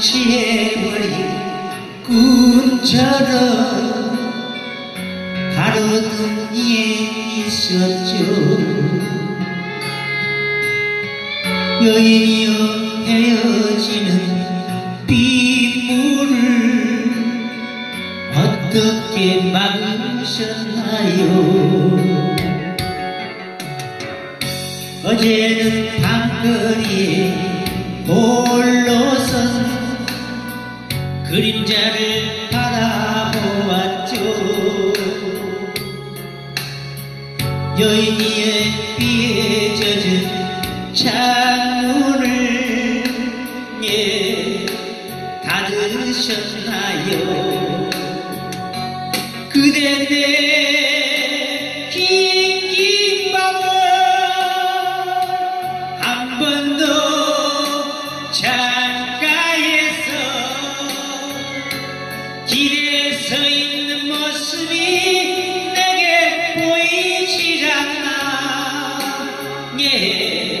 취해버린 꿈처럼 가로등 위에 있었죠. 여인이여 헤어지는 빗물을 어떻게 막으셨나요 어제는 그림자를 바라보았죠. 여인이의 비에 젖은 창문을 예 닫으셨나요? 그대 내 길에 서 있는 모습이 내게 보이질 않나? 예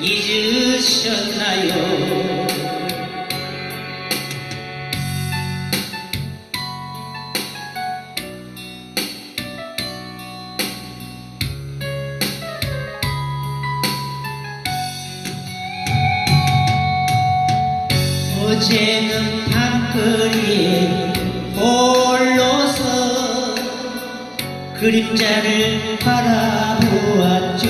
잊으셨나요? 어제는 밤거리에 홀로서 그림자를 바라보았죠.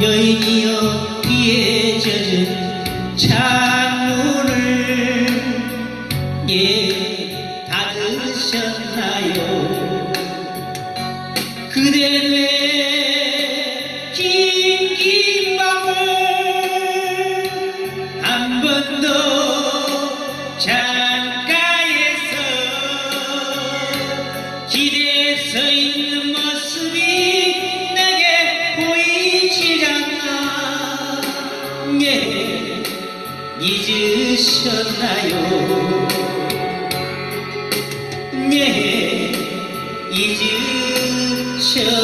여인이여 비에 젖은 창문을 예 닫으셨나요? 그대 내 잊으셨나요? 예 잊으셨나요